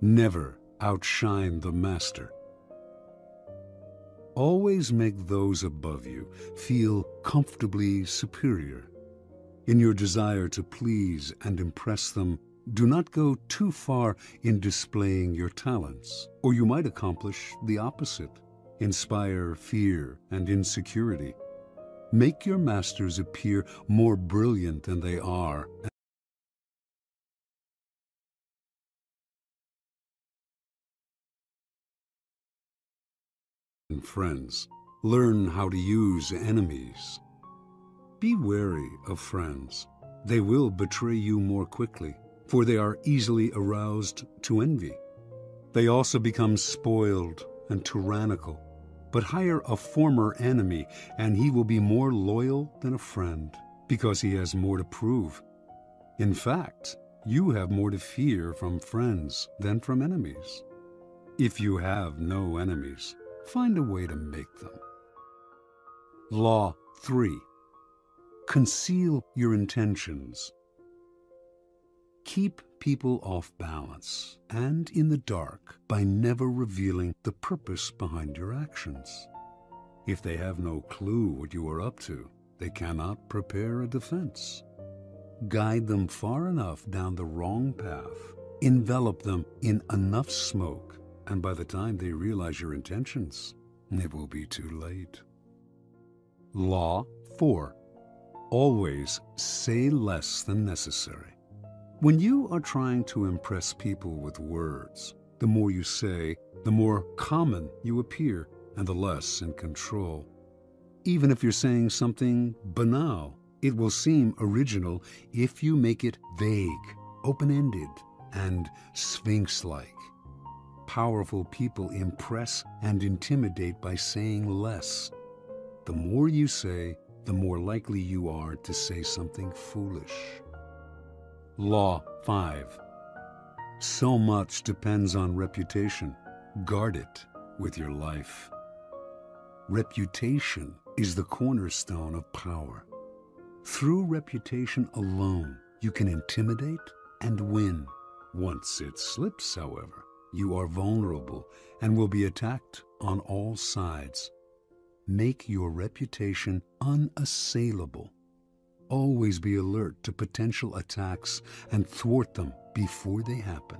Never outshine the master. Always make those above you feel comfortably superior. In your desire to please and impress them, do not go too far in displaying your talents, or you might accomplish the opposite, inspire fear and insecurity. Make your masters appear more brilliant than they are and friends. Learn how to use enemies. Be wary of friends. They will betray you more quickly, for they are easily aroused to envy. They also become spoiled and tyrannical. But hire a former enemy, and he will be more loyal than a friend, because he has more to prove. In fact, you have more to fear from friends than from enemies. If you have no enemies, find a way to make them. Law 3. Conceal your intentions. Keep people off balance and in the dark by never revealing the purpose behind your actions. If they have no clue what you are up to, they cannot prepare a defense. Guide them far enough down the wrong path, envelop them in enough smoke, and by the time they realize your intentions, it will be too late. Law 4. Always say less than necessary. When you are trying to impress people with words, the more you say, the more common you appear and the less in control. Even if you're saying something banal, it will seem original if you make it vague, open-ended, and sphinx-like. Powerful people impress and intimidate by saying less. The more you say, the more likely you are to say something foolish. Law 5. So much depends on reputation. Guard it with your life. Reputation is the cornerstone of power. Through reputation alone, you can intimidate and win. Once it slips, however, you are vulnerable and will be attacked on all sides. Make your reputation unassailable. Always be alert to potential attacks and thwart them before they happen.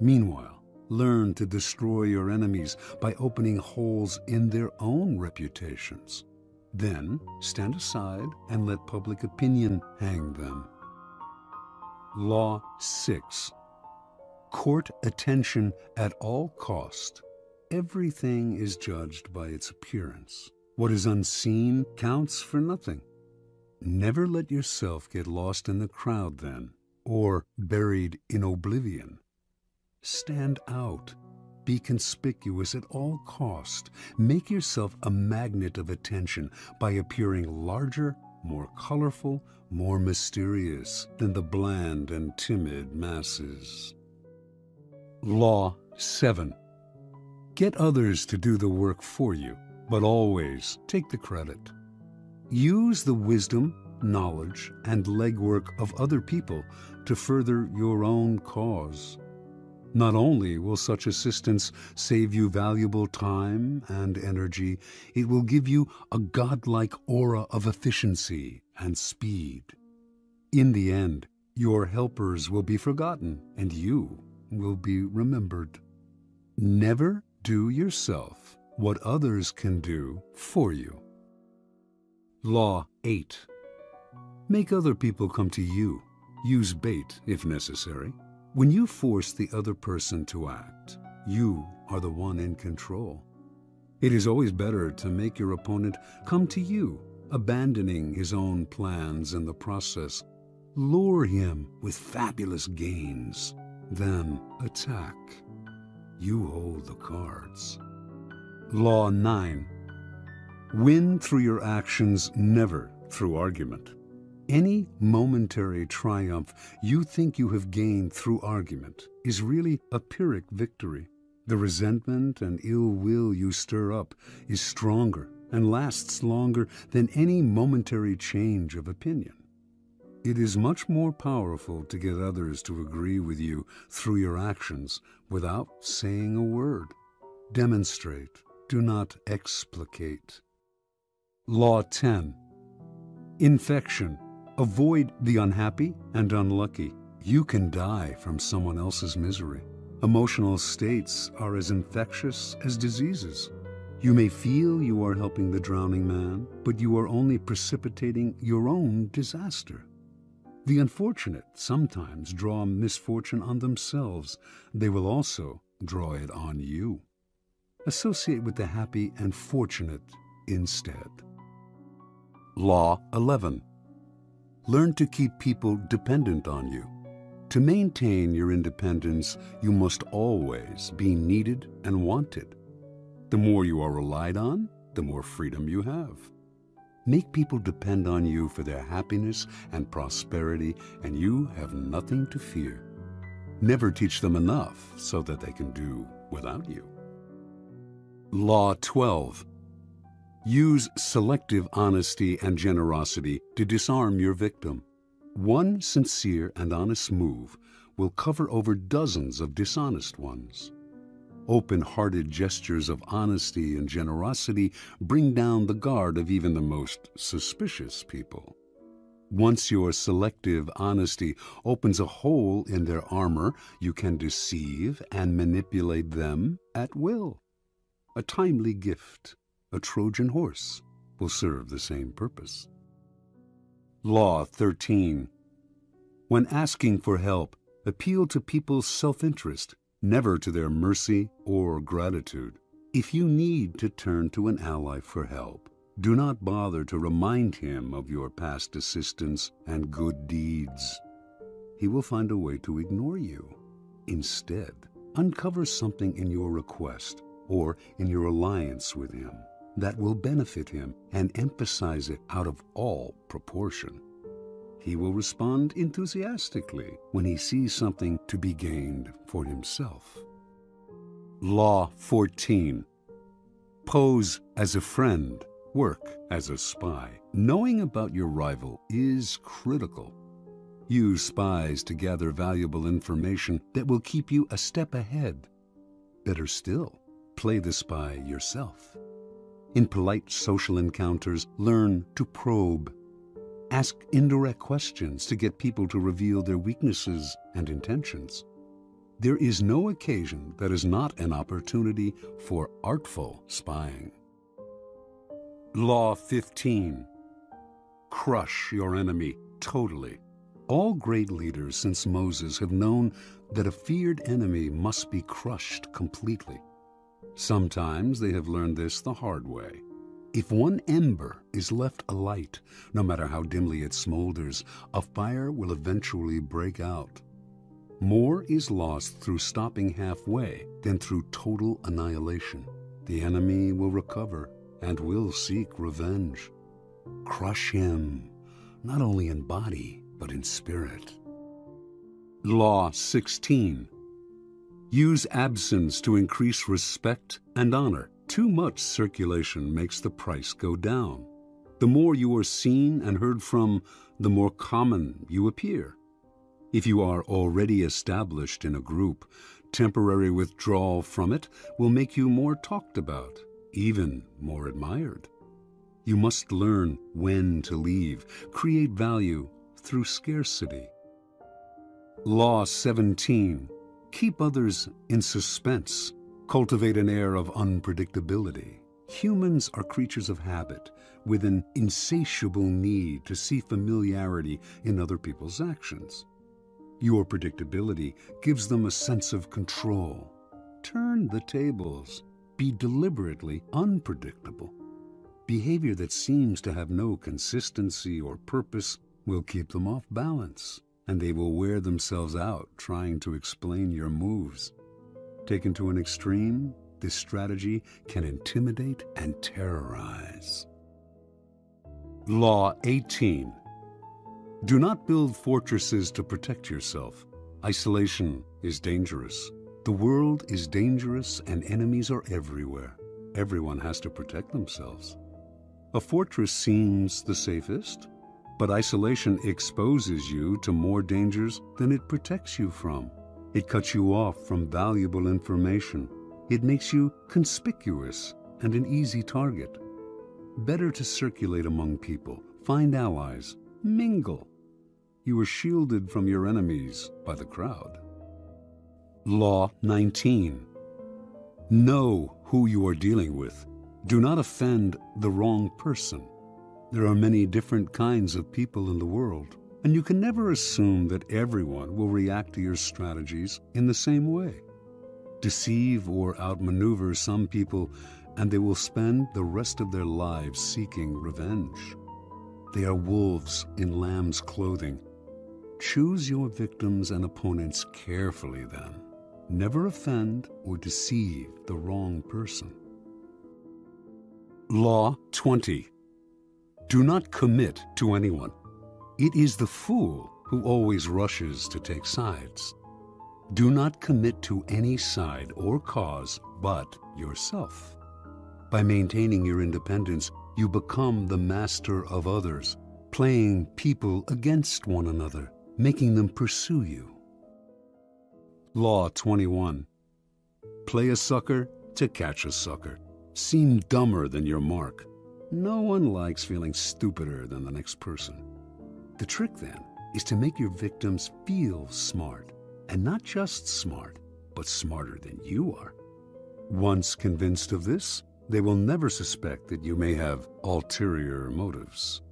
Meanwhile, learn to destroy your enemies by opening holes in their own reputations. Then stand aside and let public opinion hang them. Law 6. Court attention at all cost. Everything is judged by its appearance. What is unseen counts for nothing. Never let yourself get lost in the crowd then, or buried in oblivion. Stand out. Be conspicuous at all cost. Make yourself a magnet of attention by appearing larger, more colorful, more mysterious than the bland and timid masses. Law 7. Get others to do the work for you, but always take the credit. Use the wisdom, knowledge, and legwork of other people to further your own cause. Not only will such assistance save you valuable time and energy, it will give you a godlike aura of efficiency and speed. In the end, your helpers will be forgotten and you will be remembered. Never do yourself what others can do for you. Law 8. Make other people come to you. Use bait if necessary. When you force the other person to act, you are the one in control. It is always better to make your opponent come to you, abandoning his own plans in the process. Lure him with fabulous gains, then attack. You hold the cards. Law 9. Win through your actions, never through argument. Any momentary triumph you think you have gained through argument is really a Pyrrhic victory. The resentment and ill will you stir up is stronger and lasts longer than any momentary change of opinion. It is much more powerful to get others to agree with you through your actions without saying a word. Demonstrate, do not explicate. Law 10. Infection. Avoid the unhappy and unlucky. You can die from someone else's misery. Emotional states are as infectious as diseases. You may feel you are helping the drowning man, but you are only precipitating your own disaster. The unfortunate sometimes draw misfortune on themselves. They will also draw it on you. Associate with the happy and fortunate instead. Law 11. Learn to keep people dependent on you. To maintain your independence, you must always be needed and wanted. The more you are relied on, the more freedom you have. Make people depend on you for their happiness and prosperity, and you have nothing to fear. Never teach them enough so that they can do without you. Law 12. Use selective honesty and generosity to disarm your victim. One sincere and honest move will cover over dozens of dishonest ones. Open-hearted gestures of honesty and generosity bring down the guard of even the most suspicious people. Once your selective honesty opens a hole in their armor, you can deceive and manipulate them at will. A timely gift, a Trojan horse, will serve the same purpose. Law 13. When asking for help, appeal to people's self-interest never to their mercy or gratitude. If you need to turn to an ally for help, do not bother to remind him of your past assistance and good deeds. He will find a way to ignore you. Instead, uncover something in your request or in your alliance with him that will benefit him and emphasize it out of all proportion. He will respond enthusiastically when he sees something to be gained for himself. Law 14. Pose as a friend, work as a spy. Knowing about your rival is critical. Use spies to gather valuable information that will keep you a step ahead. Better still, play the spy yourself. In polite social encounters, learn to probe Ask indirect questions to get people to reveal their weaknesses and intentions. There is no occasion that is not an opportunity for artful spying. Law 15. Crush your enemy totally. All great leaders since Moses have known that a feared enemy must be crushed completely. Sometimes they have learned this the hard way. If one ember is left alight, no matter how dimly it smolders, a fire will eventually break out. More is lost through stopping halfway than through total annihilation. The enemy will recover and will seek revenge. Crush him, not only in body, but in spirit. Law 16. Use absence to increase respect and honor. Too much circulation makes the price go down. The more you are seen and heard from, the more common you appear. If you are already established in a group, temporary withdrawal from it will make you more talked about, even more admired. You must learn when to leave, create value through scarcity. Law 17. Keep others in suspense cultivate an air of unpredictability. Humans are creatures of habit with an insatiable need to see familiarity in other people's actions. Your predictability gives them a sense of control. Turn the tables. Be deliberately unpredictable. Behavior that seems to have no consistency or purpose will keep them off balance, and they will wear themselves out trying to explain your moves. Taken to an extreme, this strategy can intimidate and terrorize. Law 18. Do not build fortresses to protect yourself. Isolation is dangerous. The world is dangerous and enemies are everywhere. Everyone has to protect themselves. A fortress seems the safest, But isolation exposes you to more dangers than it protects you from. It cuts you off from valuable information. It makes you conspicuous and an easy target. Better to circulate among people, find allies, mingle. You are shielded from your enemies by the crowd. Law 19. Know who you are dealing with. Do not offend the wrong person. There are many different kinds of people in the world, and you can never assume that everyone will react to your strategies in the same way. Deceive or outmaneuver some people, and they will spend the rest of their lives seeking revenge. They are wolves in lamb's clothing. Choose your victims and opponents carefully then. Never offend or deceive the wrong person. Law 20 do not commit to anyone. It is the fool who always rushes to take sides. Do not commit to any side or cause but yourself. By maintaining your independence, you become the master of others, playing people against one another, making them pursue you. Law 21. Play a sucker to catch a sucker. Seem dumber than your mark. No one likes feeling stupider than the next person. The trick then is to make your victims feel smart, and not just smart, but smarter than you are. Once convinced of this, they will never suspect that you may have ulterior motives.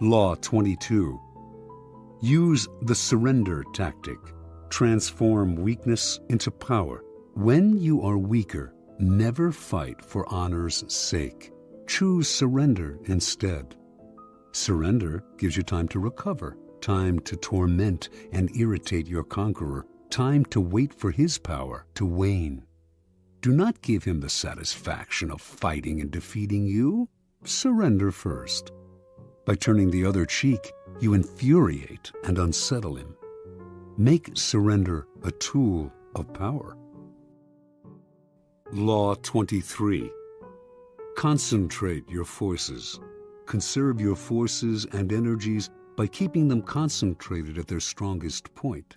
Law 22. Use the surrender tactic. Transform weakness into power. When you are weaker, never fight for honor's sake. Choose surrender instead. Surrender gives you time to recover, time to torment and irritate your conqueror, time to wait for his power to wane. Do not give him the satisfaction of fighting and defeating you. Surrender first. By turning the other cheek, you infuriate and unsettle him. Make surrender a tool of power. Law 23 Concentrate your forces. Conserve your forces and energies by keeping them concentrated at their strongest point.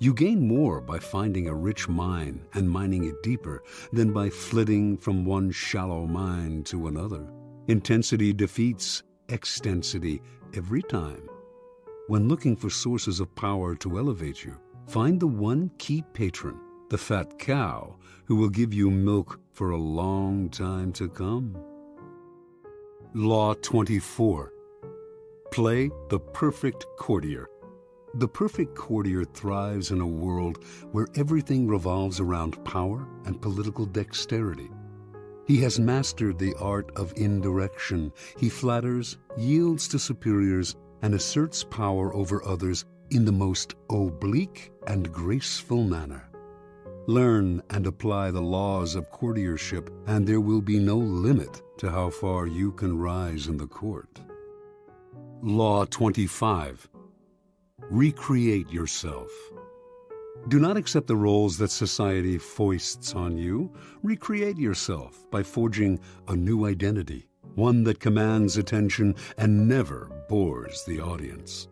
You gain more by finding a rich mine and mining it deeper than by flitting from one shallow mine to another. Intensity defeats extensity every time. When looking for sources of power to elevate you, find the one key patron, the fat cow, who will give you milk for a long time to come. Law 24. Play the perfect courtier. The perfect courtier thrives in a world where everything revolves around power and political dexterity. He has mastered the art of indirection. He flatters, yields to superiors, and asserts power over others in the most oblique and graceful manner. Learn and apply the laws of courtiership, and there will be no limit to how far you can rise in the court. Law 25 Recreate yourself. Do not accept the roles that society foists on you. Recreate yourself by forging a new identity, one that commands attention and never bores the audience.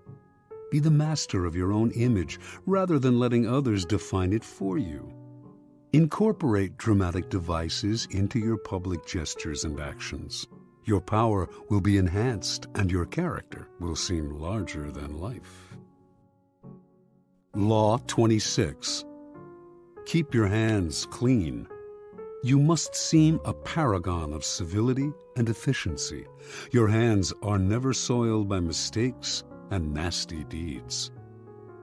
Be the master of your own image rather than letting others define it for you. Incorporate dramatic devices into your public gestures and actions. Your power will be enhanced and your character will seem larger than life. Law 26 Keep your hands clean. You must seem a paragon of civility and efficiency. Your hands are never soiled by mistakes and nasty deeds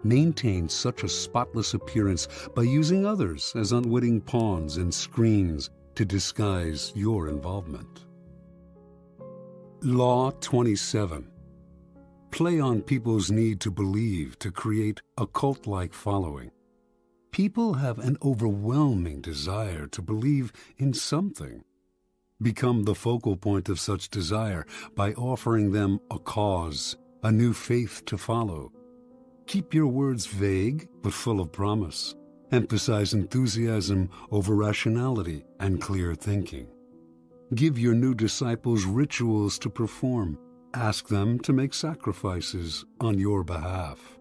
maintain such a spotless appearance by using others as unwitting pawns and screens to disguise your involvement. Law 27 Play on people's need to believe to create a cult like following. People have an overwhelming desire to believe in something. Become the focal point of such desire by offering them a cause, a new faith to follow, Keep your words vague but full of promise. Emphasize enthusiasm over rationality and clear thinking. Give your new disciples rituals to perform. ask them to make sacrifices on your behalf.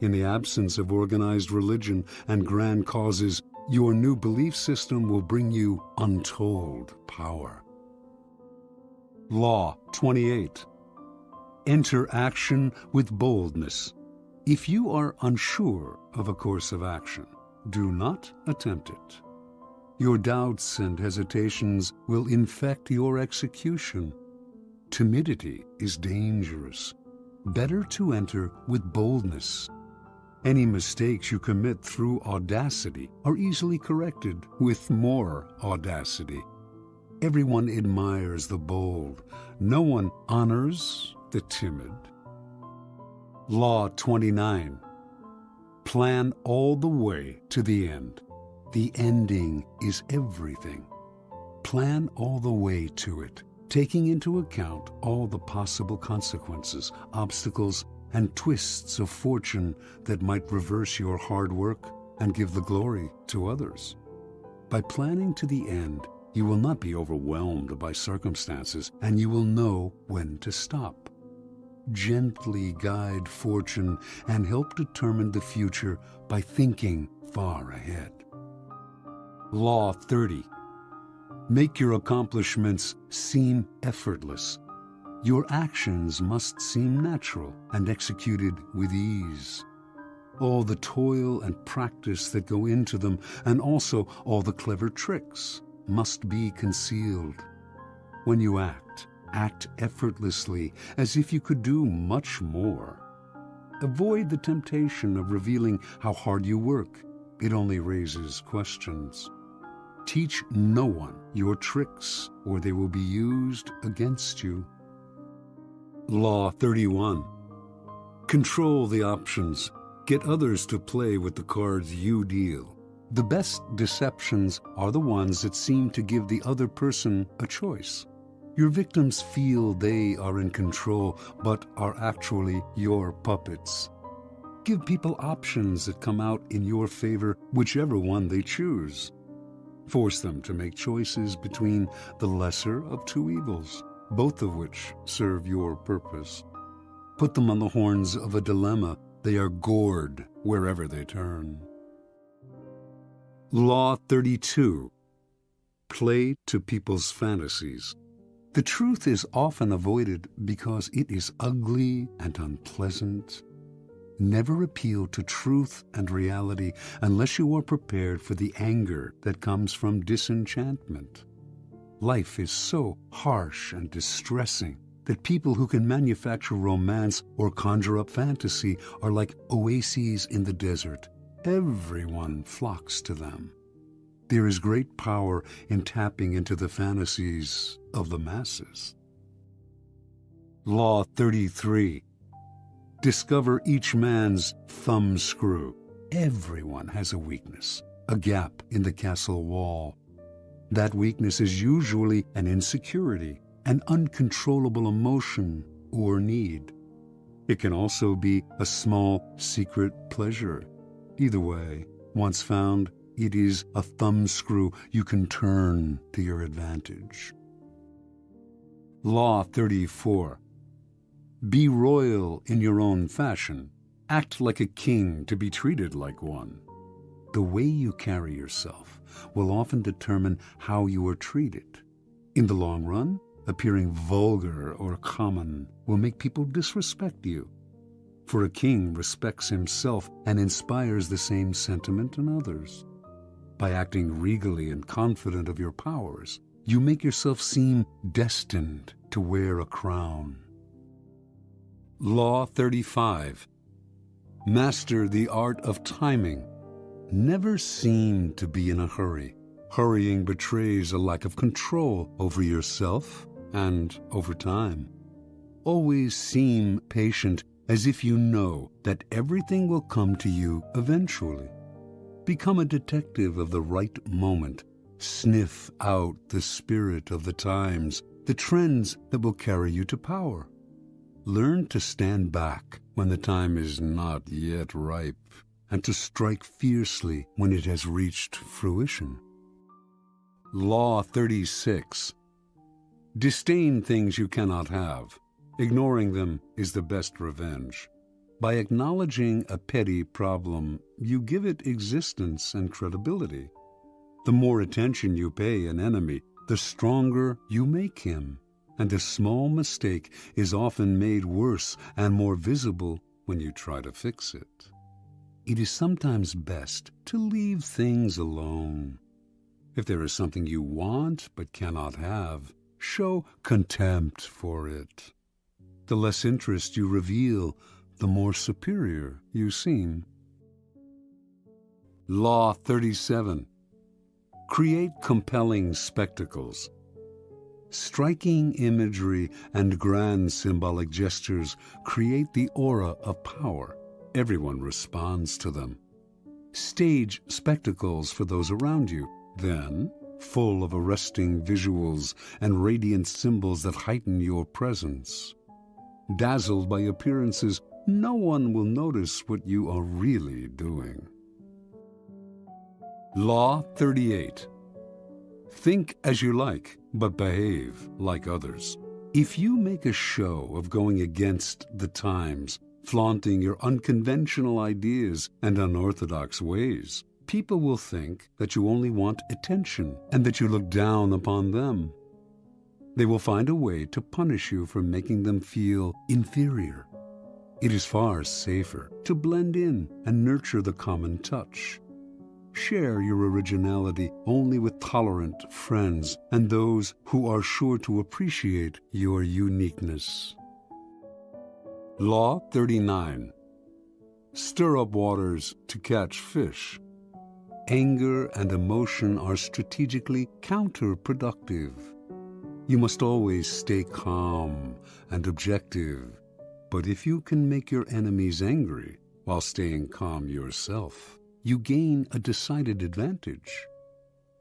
In the absence of organized religion and grand causes, your new belief system will bring you untold power. Law 28 Enter action with boldness. If you are unsure of a course of action, do not attempt it. Your doubts and hesitations will infect your execution. Timidity is dangerous. Better to enter with boldness. Any mistakes you commit through audacity are easily corrected with more audacity. Everyone admires the bold. No one honors the timid. Law 29. Plan all the way to the end. The ending is everything. Plan all the way to it, taking into account all the possible consequences, obstacles, and twists of fortune that might reverse your hard work and give the glory to others. By planning to the end, you will not be overwhelmed by circumstances and you will know when to stop. Gently guide fortune and help determine the future by thinking far ahead. Law 30. Make your accomplishments seem effortless. Your actions must seem natural and executed with ease. All the toil and practice that go into them, and also all the clever tricks, must be concealed. When you act, act effortlessly, as if you could do much more. Avoid the temptation of revealing how hard you work. It only raises questions. Teach no one your tricks, or they will be used against you. Law 31. Control the options. Get others to play with the cards you deal. The best deceptions are the ones that seem to give the other person a choice. Your victims feel they are in control, but are actually your puppets. Give people options that come out in your favor, whichever one they choose. Force them to make choices between the lesser of two evils, both of which serve your purpose. Put them on the horns of a dilemma. They are gored wherever they turn. Law 32 Play to people's fantasies. The truth is often avoided because it is ugly and unpleasant. Never appeal to truth and reality unless you are prepared for the anger that comes from disenchantment. Life is so harsh and distressing that people who can manufacture romance or conjure up fantasy are like oases in the desert Everyone flocks to them. There is great power in tapping into the fantasies of the masses. Law 33. Discover each man's thumb screw. Everyone has a weakness, a gap in the castle wall. That weakness is usually an insecurity, an uncontrollable emotion or need. It can also be a small secret pleasure Either way, once found, it is a thumbscrew you can turn to your advantage. Law 34. Be royal in your own fashion. Act like a king to be treated like one. The way you carry yourself will often determine how you are treated. In the long run, appearing vulgar or common will make people disrespect you for a king respects himself and inspires the same sentiment in others. By acting regally and confident of your powers, you make yourself seem destined to wear a crown. Law 35 Master the art of timing. Never seem to be in a hurry. Hurrying betrays a lack of control over yourself and over time. Always seem patient as if you know that everything will come to you eventually. Become a detective of the right moment. Sniff out the spirit of the times, the trends that will carry you to power. Learn to stand back when the time is not yet ripe, and to strike fiercely when it has reached fruition. Law 36 Disdain things you cannot have Ignoring them is the best revenge. By acknowledging a petty problem, you give it existence and credibility. The more attention you pay an enemy, the stronger you make him, and a small mistake is often made worse and more visible when you try to fix it. It is sometimes best to leave things alone. If there is something you want but cannot have, show contempt for it. The less interest you reveal, the more superior you seem. Law 37 Create compelling spectacles. Striking imagery and grand symbolic gestures create the aura of power. Everyone responds to them. Stage spectacles for those around you. Then, full of arresting visuals and radiant symbols that heighten your presence. Dazzled by appearances, no one will notice what you are really doing. Law 38 Think as you like, but behave like others. If you make a show of going against the times, flaunting your unconventional ideas and unorthodox ways, people will think that you only want attention and that you look down upon them. They will find a way to punish you for making them feel inferior. It is far safer to blend in and nurture the common touch. Share your originality only with tolerant friends and those who are sure to appreciate your uniqueness. Law 39 Stir up waters to catch fish. Anger and emotion are strategically counterproductive. You must always stay calm and objective. But if you can make your enemies angry while staying calm yourself, you gain a decided advantage.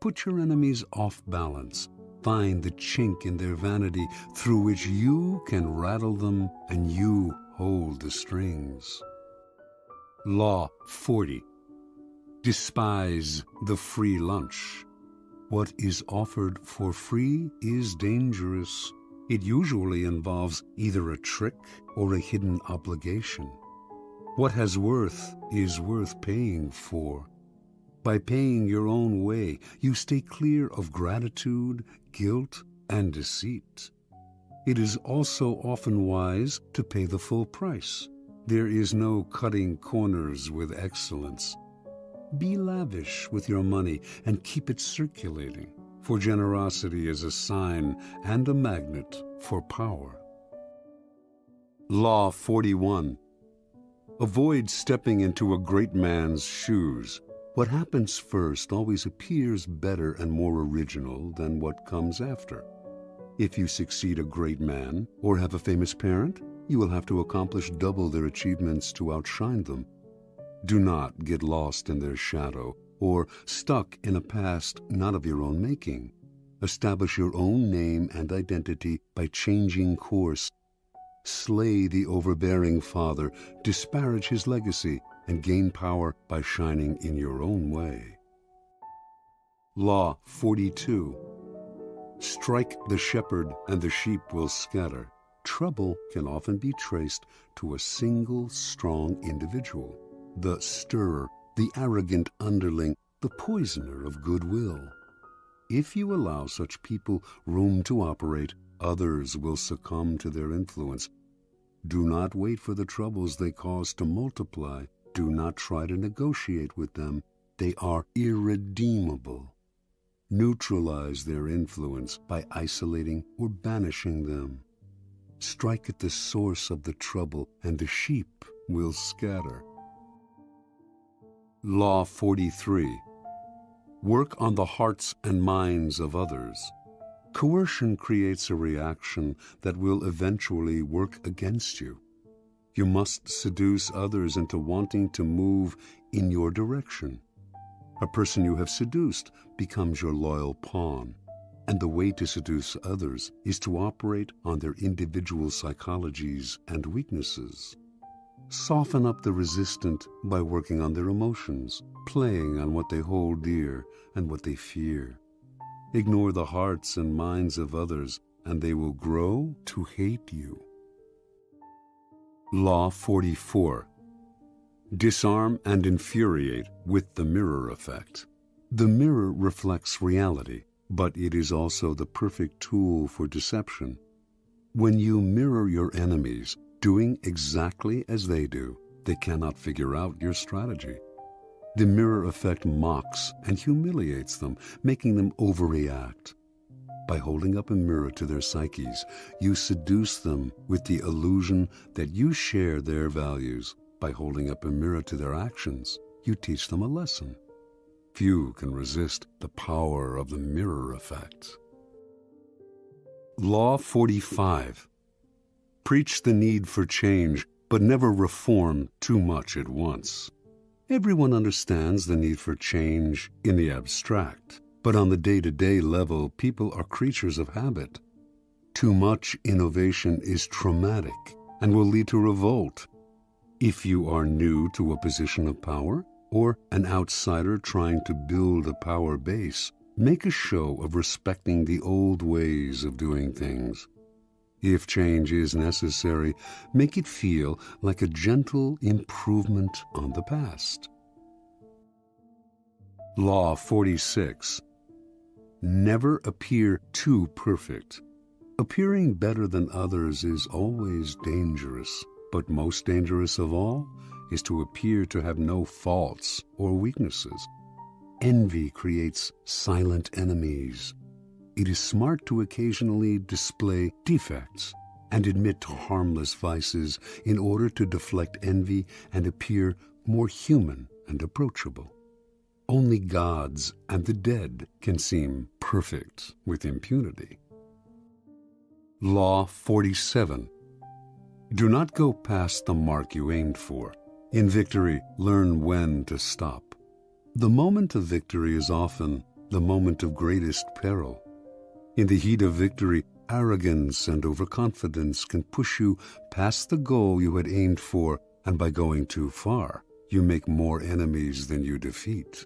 Put your enemies off balance. Find the chink in their vanity through which you can rattle them and you hold the strings. Law 40. Despise the free lunch. What is offered for free is dangerous. It usually involves either a trick or a hidden obligation. What has worth is worth paying for. By paying your own way, you stay clear of gratitude, guilt, and deceit. It is also often wise to pay the full price. There is no cutting corners with excellence. Be lavish with your money and keep it circulating, for generosity is a sign and a magnet for power. Law 41 Avoid stepping into a great man's shoes. What happens first always appears better and more original than what comes after. If you succeed a great man or have a famous parent, you will have to accomplish double their achievements to outshine them. Do not get lost in their shadow or stuck in a past not of your own making. Establish your own name and identity by changing course slay the overbearing father, disparage his legacy, and gain power by shining in your own way. Law 42 Strike the shepherd, and the sheep will scatter. Trouble can often be traced to a single strong individual the stirrer, the arrogant underling, the poisoner of goodwill. If you allow such people room to operate, others will succumb to their influence do not wait for the troubles they cause to multiply. Do not try to negotiate with them. They are irredeemable. Neutralize their influence by isolating or banishing them. Strike at the source of the trouble, and the sheep will scatter. Law 43 Work on the hearts and minds of others. Coercion creates a reaction that will eventually work against you. You must seduce others into wanting to move in your direction. A person you have seduced becomes your loyal pawn, and the way to seduce others is to operate on their individual psychologies and weaknesses. Soften up the resistant by working on their emotions, playing on what they hold dear and what they fear. Ignore the hearts and minds of others, and they will grow to hate you. Law 44 Disarm and infuriate with the mirror effect. The mirror reflects reality, but it is also the perfect tool for deception. When you mirror your enemies, doing exactly as they do, they cannot figure out your strategy. The mirror effect mocks and humiliates them, making them overreact. By holding up a mirror to their psyches, you seduce them with the illusion that you share their values. By holding up a mirror to their actions, you teach them a lesson. Few can resist the power of the mirror effect. Law 45 Preach the need for change, but never reform too much at once. Everyone understands the need for change in the abstract, but on the day to day level, people are creatures of habit. Too much innovation is traumatic and will lead to revolt if you are new to a position of power or an outsider trying to build a power base, make a show of respecting the old ways of doing things. If change is necessary, make it feel like a gentle improvement on the past. Law 46 Never appear too perfect. Appearing better than others is always dangerous. But most dangerous of all is to appear to have no faults or weaknesses. Envy creates silent enemies. It is smart to occasionally display defects and admit to harmless vices in order to deflect envy and appear more human and approachable. Only gods and the dead can seem perfect with impunity. Law 47 do not go past the mark you aimed for. In victory, learn when to stop. The moment of victory is often the moment of greatest peril. In the heat of victory, arrogance and overconfidence can push you past the goal you had aimed for, and by going too far, you make more enemies than you defeat.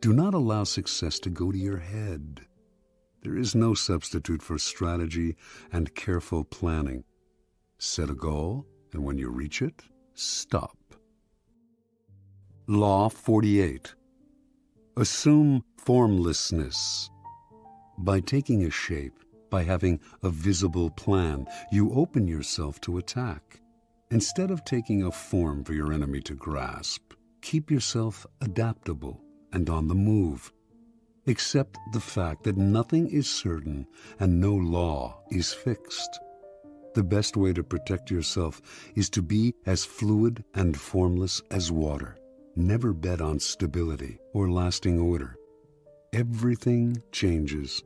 Do not allow success to go to your head. There is no substitute for strategy and careful planning. Set a goal, and when you reach it, stop. Law 48 Assume formlessness. By taking a shape, by having a visible plan, you open yourself to attack. Instead of taking a form for your enemy to grasp, keep yourself adaptable and on the move. Accept the fact that nothing is certain and no law is fixed. The best way to protect yourself is to be as fluid and formless as water. Never bet on stability or lasting order. Everything changes